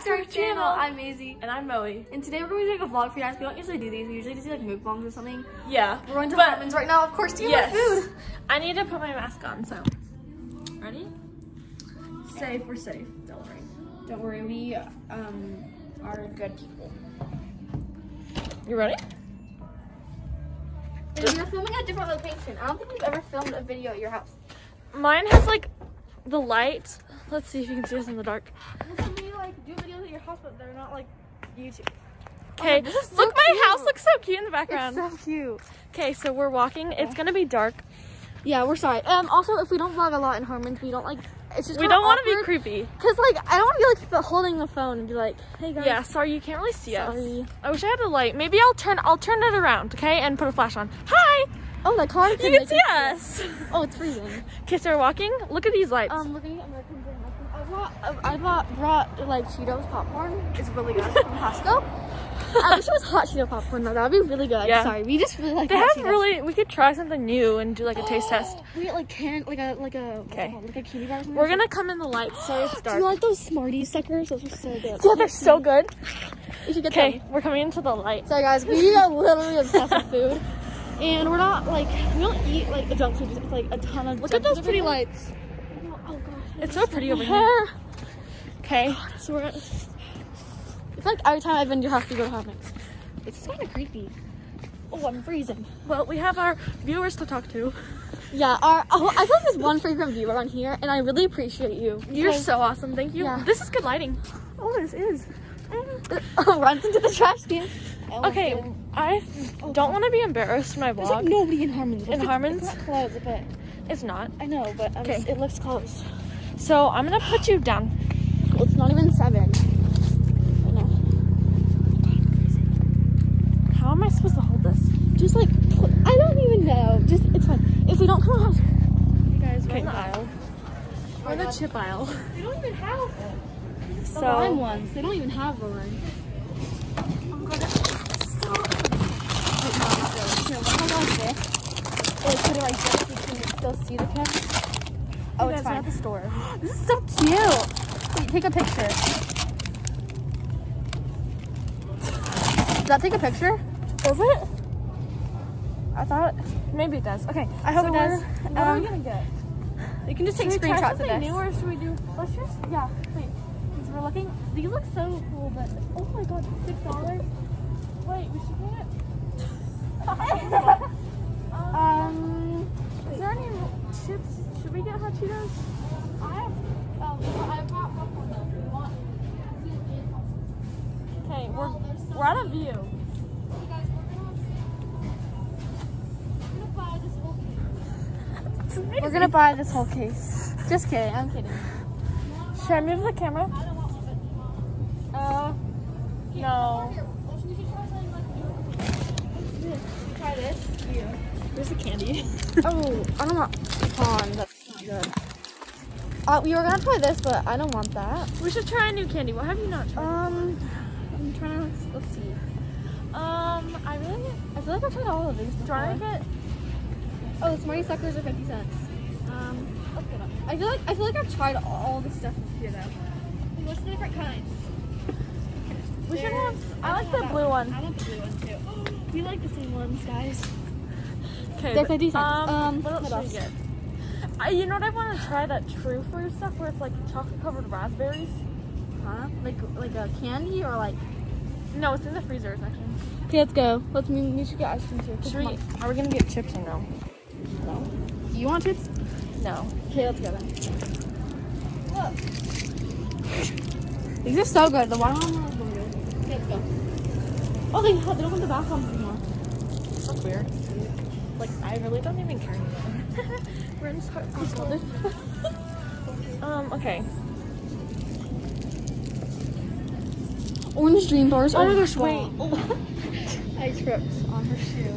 back to our channel. I'm Mazie. And I'm Moe. And today we're going to make a vlog for you guys. We don't usually do these. We usually just do like mukbangs or something. Yeah. We're going to But- Harmon's right now, of course, to get Yes. my food. I need to put my mask on, so. Ready? Safe, we're safe. Don't worry. Don't worry, we um are good people. You ready? And we're filming at a different location. I don't think we've ever filmed a video at your house. Mine has like the light. Let's see if you can see us in the dark. Like do videos at your house, but they're not like YouTube. Okay, is so look, my house looks so cute in the background. It's so cute. Okay, so we're walking. It's gonna be dark. Yeah, we're sorry. Um, also, if we don't vlog a lot in Harmon's, we don't like. It's just We don't want to be creepy. Cause like I don't want to be like holding the phone and be like, hey guys. Yeah, sorry you can't really see Sorry. us. I wish I had a light. Maybe I'll turn. I'll turn it around, okay, and put a flash on. Hi. Oh, the car. You can see us. Oh, it's freezing. Okay, so we're walking. Look at these lights. Um, we're American Dream. I bought, I bought, brought like Cheetos popcorn. It's really good from Costco. I wish it was hot Cheeto popcorn though. That'd be really good. Yeah. Sorry, we just really like. they have Cheetos. really. We could try something new and do like a taste test. We get like can like a like a Okay. like a candy bar. We're gonna come in the lights, so it's dark. Do you like those Smarties suckers? Those are so good. yeah, they're so good. You should get Okay, we're coming into the light. Sorry guys, we are literally obsessed with food. And we're not like we don't eat like the junk food. It's like a ton of. Look at those pretty lights. Oh. It's so pretty over here. Okay. So we're. It's like every time I've been to your house, we go to Harmon's. It's kind of creepy. Oh, I'm freezing. Well, we have our viewers to talk to. Yeah, our oh, I feel like there's one frequent viewer on here, and I really appreciate you. You're so awesome. Thank you. Yeah. This is good lighting. Oh, this is. Oh, runs into the trash can. Oh, Okay, good. I don't want to be embarrassed for my vlog. There's like nobody in Harmon's. In Harmon's? It's not closed, but It's not. I know, but um, Okay. it looks closed. So I'm gonna put you down. It's not even seven. How am I supposed to hold this? Just like I don't even know. Just it's fine. If we don't come out, You guys, we're Okay. in the aisle. We're in the chip aisle. they don't even have the So lime ones. They don't even have the lime. Oh god, that's so. Wait, no, not really. Here, what about this? Or put it like this so you can still see the pen. Oh, You it's fine. at the store. This is so cute. Wait, take a picture. Does that take a picture? Does it? I thought. Maybe it does. Okay. I hope so it does. What are we Um, gonna get? You can just take screenshots of this. new or should we do? Let's just, yeah, wait. Because we're looking, these look so cool, but oh my god, six dollars. Wait, we should get Um, We're gonna buy this whole case. Just kidding, I'm kidding. Should I move the camera? I don't want one. Uh, no. Here, well, we should try this. This. There's the candy. Oh, I don't want pecan. That's not good. Uh, we were gonna try this, but I don't want that. We should try a new candy. What have you not tried? Um, I'm trying to let's, let's see. Um, I really. I feel like I've tried all of these. Do you want to get? Oh, the Smarty Suckers are fifty cents. Um, let's get them. I feel like I feel like I've tried all the stuff here though. What's the different kinds? We should have. I like the blue that one. I want the blue one too. We like the same ones, guys. Okay. They're 50 cents. Um, Um, what else what should we else? get? I, you know what I want to try? That Trü Frü stuff where it's like chocolate covered raspberries. Huh? Like like a candy or like? No, it's in the freezer section. Okay, let's go. Let's we, we should get ice cream too. Should we? Are we gonna get chips or no? No. Do you want chips? No. Okay, let's go then. Look. These are so good. The one is really good. Okay, let's go. Oh, they, they don't have the ones anymore. That's weird. Like I really don't even care anymore. We're in this um. Okay. Orange dream bars. Oh my gosh, bomb. I tripped on her shoe.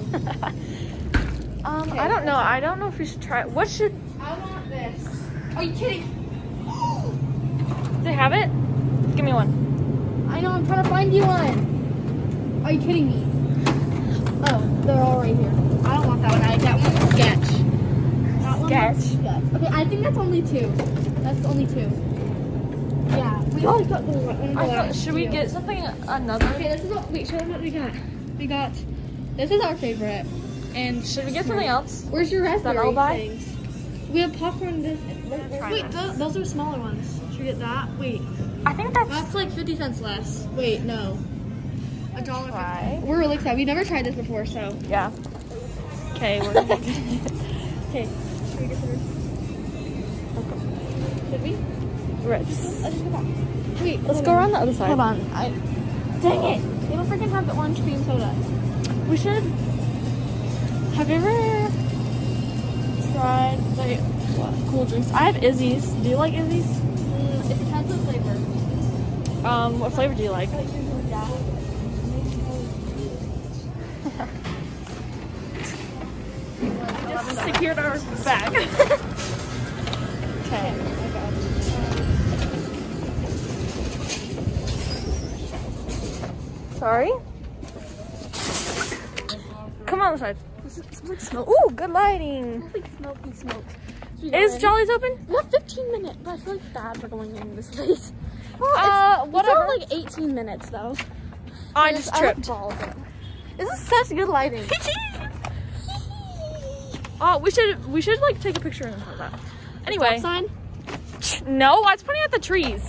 Um. Okay, I don't know. I don't know if we should try. it. What should I want this. Are you kidding? Do they have it? Give me one. I know. I'm trying to find you one. Are you kidding me? Oh, they're all right here. I don't want that one. I got one sketch. That one Sketch? sketch. Okay, I think that's only two. That's only two. Yeah, we only got the one. I thought, should we get something another? Okay, this is what. Wait, show them what we got. We got. This is our favorite. And Should we get something else? Where's your raspberry all buy? things? We have popcorn. This. Wait, this. those are smaller ones. Should we get that? Wait, I think that's that's like fifty cents less. Wait, no. A dollar. Try. fifty. We're really excited. We've never tried this before, so. yeah. Okay, we're Okay. Should we get the? Should we? Ritz. Let's go back. Wait, Let's go on. around the other side. Hold on. I. Dang it! They don't freaking have the orange cream soda. We should. Have you ever tried like what, cool drinks? I have Izzy's. Do you like Izzy's? Mm, it depends on flavor. Um, what flavor do you like? Just secured our bag. okay. Sorry. Come on side. This is- smells like smoke. Ooh, good lighting. smoky smoke. Is Jolly's open? Have 15 minutes, but I feel like bad for going in this late. Uh, whatever. It's only like 18 minutes though. I just I tripped. balls. This is such good lighting. Oh, we should we should like take a picture and put that. Anyway, Sign? no, I was pointing at the trees.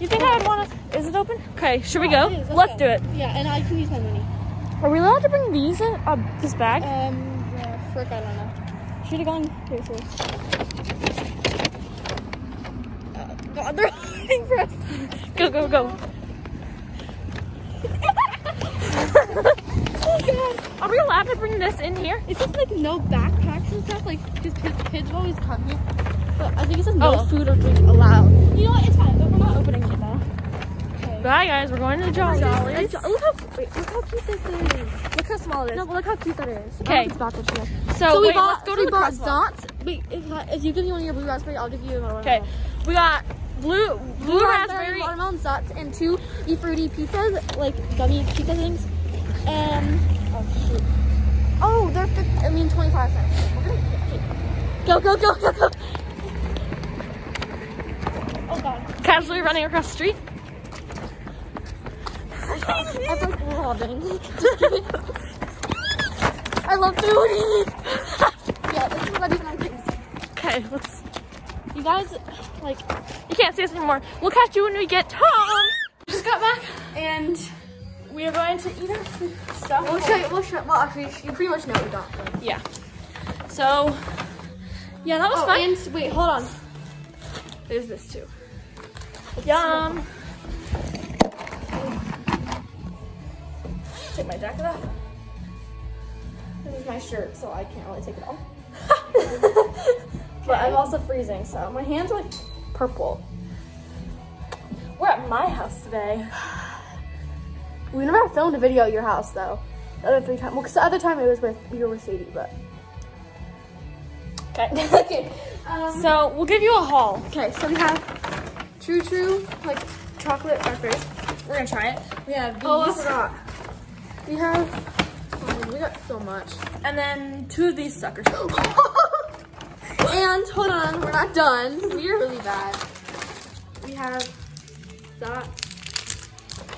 You think I would want to? Is it open? Okay, should we go? is, Let's do it. Yeah, and I can use my money. Are we allowed to bring these in uh, this bag? Um, yeah, frick, I don't know. Should have gone here first. Uh, God, they're hiding for us. Go go go. Oh God. Are we allowed to bring this in here? It says like no backpacks and stuff, like because kids, kids always come here. But I think it says no Oh. food or drink allowed. You know what? It's fine. But we're not opening it though. Okay. Bye guys, we're going to Jolly's. Jolly's. Look how wait, look how cute this is. Look how small it is. No, but look how cute that is. Okay. It's about to. So, So we wait, bought. let's go to the bought. Zotz. Wait, if, if you give me one of your blue raspberry, I'll give you another one. Okay, we got blue blue raspberry. watermelon Zotz, and two e fruity pizzas, like gummy pizza things. And oh shoot. Oh, they're 50, I mean 25 cents. We're gonna- Go, go, go, go, go. Oh god. Casually running across the street. I'm like robbing. I love food. yeah, this is what I do when I'm. Okay, let's. You guys, like, You can't see us anymore. We'll catch you when we get home. just got back and We are going to eat our food stuff. we'll show you, we'll show, well actually, you pretty much know what we got. but- Yeah. So, yeah, that was Oh, fun. and wait, hold on. There's this too. Yum. Take my jacket off. This is my shirt, so I can't really take it off. but I'm also freezing, so my hands are like purple. We're at my house today. We never filmed a video at your house though. The other three times, well, cause the other time it was with you were with Sadie, but Okay. okay. Um, So we'll give you a haul. okay, so we have True True like chocolate raspberries. We're gonna try it. We have these, Oh, I forgot. We have. Oh, we got so much. and then two of these suckers. and hold on, we're not done. We're really bad. We have that.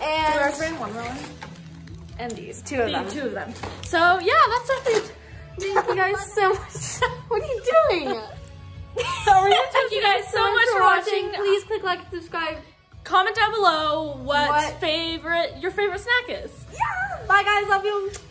And and these, two of them. Two of them. So yeah, that's our food. thank you guys so much. what are you doing? Thank you guys so much for watching. Please click like and subscribe. Comment down below what, What- favorite your favorite snack is. Yeah. Bye guys, love you.